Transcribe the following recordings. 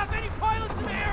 have any pilots in the air?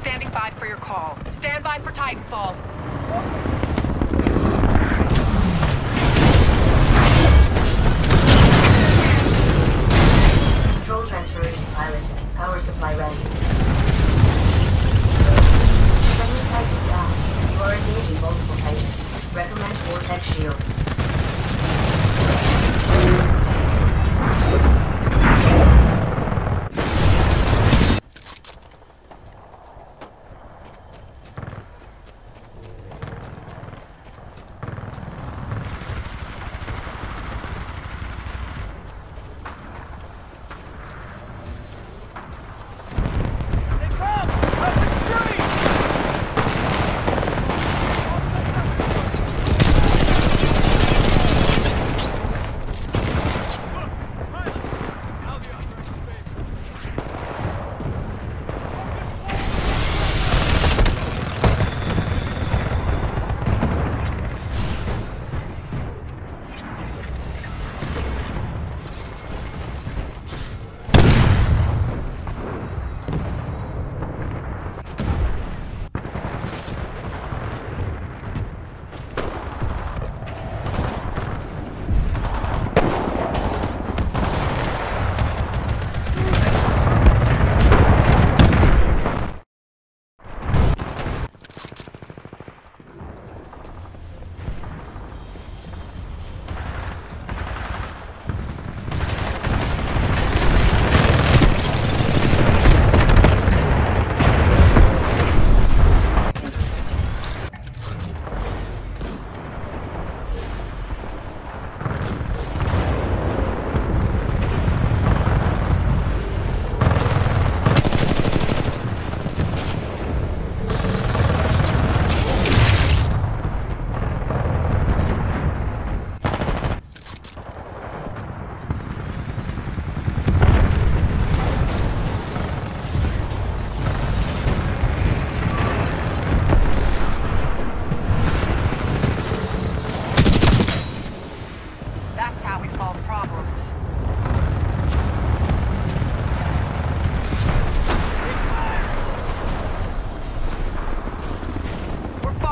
Standing by for your call. Stand by for Titanfall. Control transferred to pilot. Power supply ready. Friendly Titan down. You are engaging multiple Titans. Recommend Vortex Shield.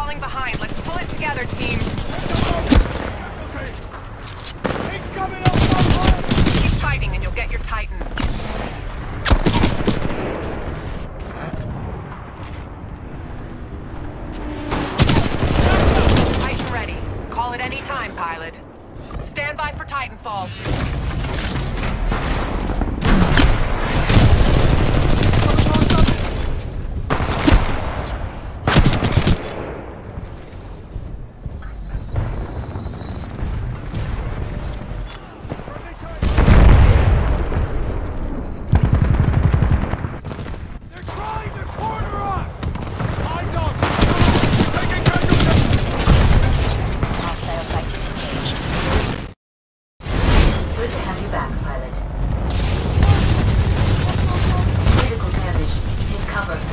Falling behind. Let's pull it together, team. Okay. Incoming on front Keep fighting and you'll get your Titan. Titan ready. Call it any time, pilot. Stand by for Titanfall. Good to have you back, pilot. Critical damage. Take cover.